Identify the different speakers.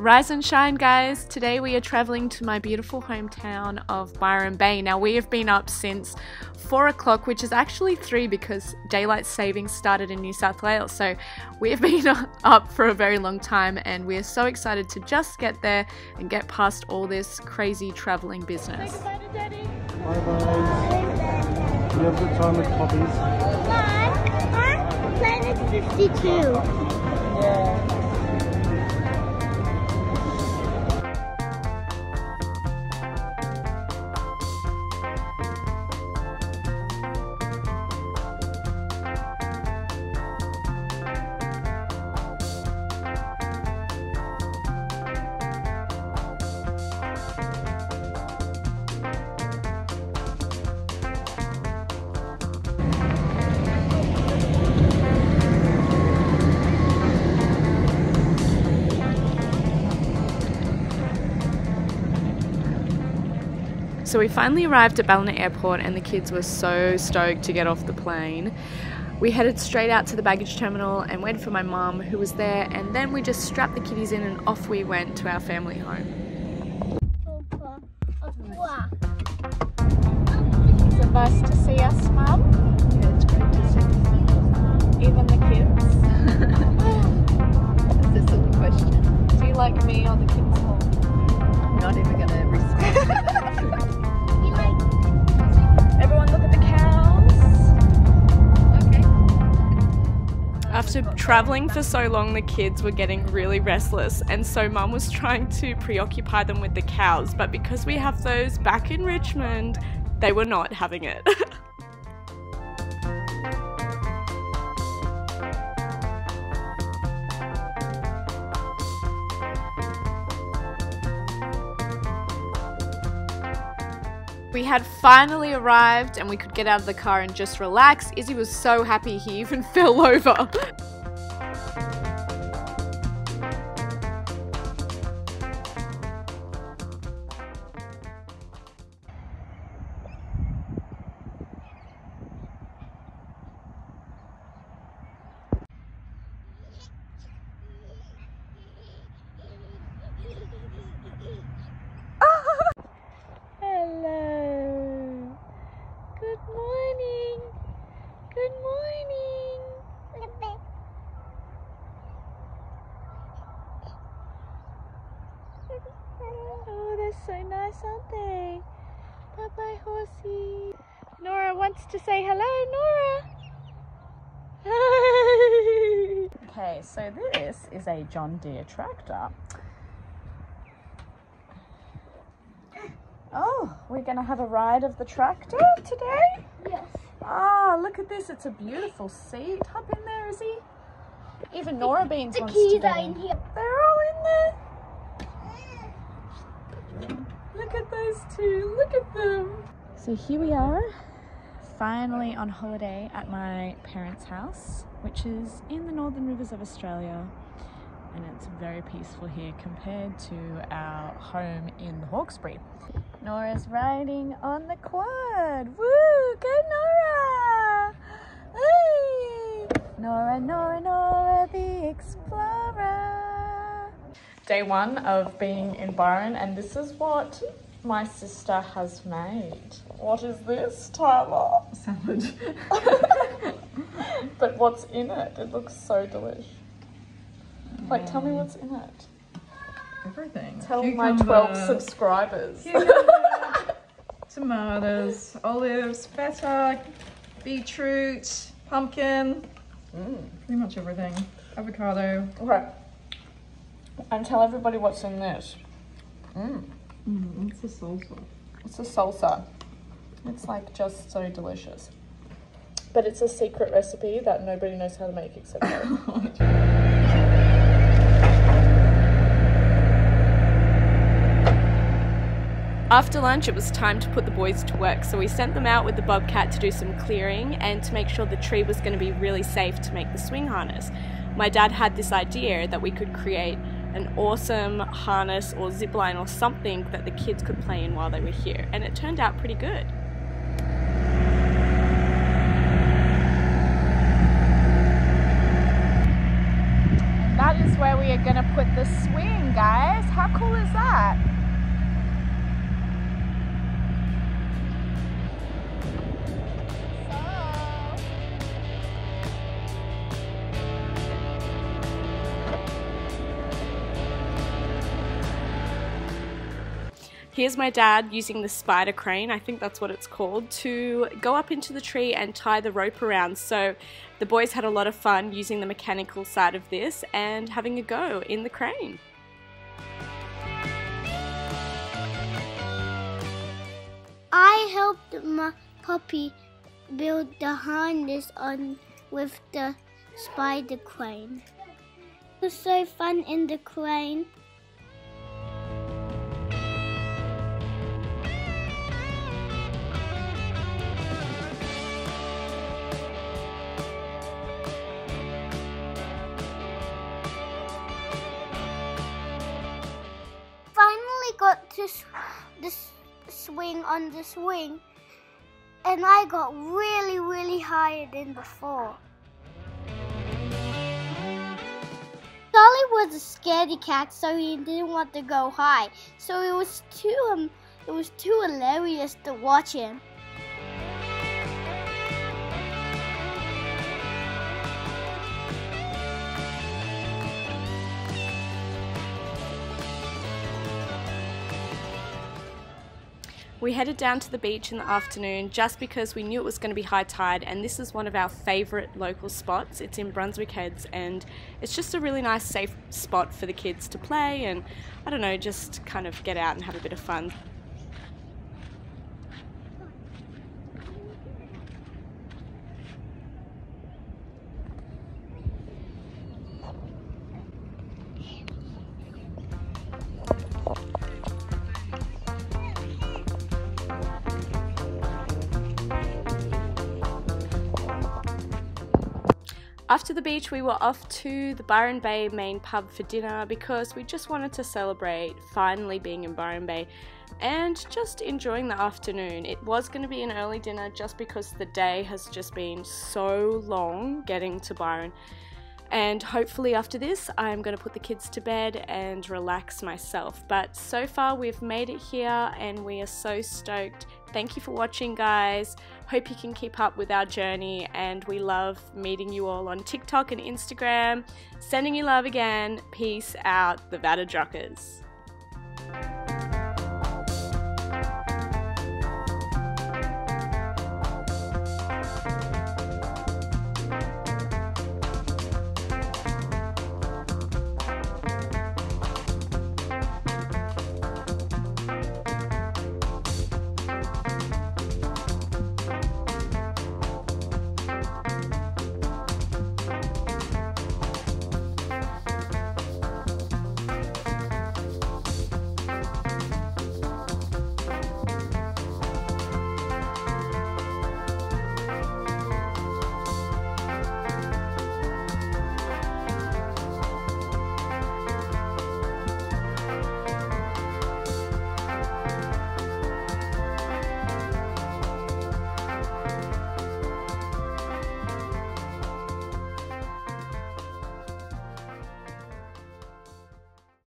Speaker 1: Rise and shine, guys. Today we are traveling to my beautiful hometown of Byron Bay. Now, we have been up since 4 o'clock, which is actually 3 because daylight savings started in New South Wales. So, we have been up for a very long time and we are so excited to just get there and get past all this crazy traveling business.
Speaker 2: Say goodbye to Daddy. Bye bye. You have a good time with puppies.
Speaker 3: Bye. Planet 52.
Speaker 1: Yeah. So we finally arrived at Ballina Airport and the kids were so stoked to get off the plane. We headed straight out to the baggage terminal and waited for my mum who was there and then we just strapped the kiddies in and off we went to our family home. Is it nice to see us, mum?
Speaker 4: Yeah, it's great to see
Speaker 1: Even the kids?
Speaker 4: That's a silly question.
Speaker 1: Do you like me or the kids more?
Speaker 4: I'm not even going to
Speaker 1: After traveling for so long, the kids were getting really restless, and so mum was trying to preoccupy them with the cows. But because we have those back in Richmond, they were not having it. We had finally arrived and we could get out of the car and just relax. Izzy was so happy he even fell over. So nice. Bye bye, horsey. Nora wants to say hello, Nora.
Speaker 5: Okay, so this is a John Deere tractor. Oh, we're gonna have a ride of the tractor today?
Speaker 3: Yes.
Speaker 5: Ah, look at this, it's a beautiful seat. Hop in there, Izzy. Even Nora Beans
Speaker 3: The
Speaker 5: wants
Speaker 3: keys
Speaker 5: to get
Speaker 3: are in. here.
Speaker 5: They're all in there. Look at those two, look at them. So here we are, finally on holiday at my parents' house, which is in the Northern Rivers of Australia. And it's very peaceful here compared to our home in the Hawkesbury. Nora's riding on the quad. Woo! Go Nora! Hey! Nora, Nora, Nora, the explorer. Day one of being in Byron, and this is what my sister has made. What is this, Tyler?
Speaker 4: Salad.
Speaker 5: but what's in it? It looks so delish. Like, tell me what's in it.
Speaker 4: Everything.
Speaker 5: Tell my 12 subscribers.
Speaker 4: tomatoes, olives, feta, beetroot, pumpkin. Mm. Pretty much everything. Avocado.
Speaker 5: Right. And tell everybody what's in this. Mm.
Speaker 4: Mm, it's a salsa.
Speaker 5: It's a salsa. It's like just so delicious. But it's a secret recipe that nobody knows how to make except me.
Speaker 1: After lunch, it was time to put the boys to work, so we sent them out with the bobcat to do some clearing and to make sure the tree was going to be really safe to make the swing harness. My dad had this idea that we could create an awesome harness or zip line or something that the kids could play in while they were here, and it turned out pretty good. That is where we are going to put the swing, guys.
Speaker 6: How cool is that?
Speaker 1: Here's my dad using the spider crane, I think that's what it's called, to go up into the tree and tie the rope around. So the boys had a lot of fun using the mechanical side of this and having a go in the crane.
Speaker 3: I helped my puppy build the harness on with the spider crane. It was so fun in the crane. To s- the s- swing on the swing, and I got really, really higher than before. Dolly was a scaredy cat, so he didn't want to go high. So it was too um, it was too hilarious to watch him.
Speaker 1: We headed down to the beach in the afternoon just because we knew it was going to be high tide, and this is one of our favourite local spots. It's in Brunswick Heads, and it's just a really nice, safe spot for the kids to play and I don't know, just kind of get out and have a bit of fun. After the beach, we were off to the Byron Bay main pub for dinner because we just wanted to celebrate finally being in Byron Bay and just enjoying the afternoon. It was going to be an early dinner just because the day has just been so long getting to Byron. And hopefully, after this, I'm going to put the kids to bed and relax myself. But so far, we've made it here and we are so stoked. Thank you for watching, guys. Hope you can keep up with our journey. And we love meeting you all on TikTok and Instagram. Sending you love again. Peace out, the Vatadrokas.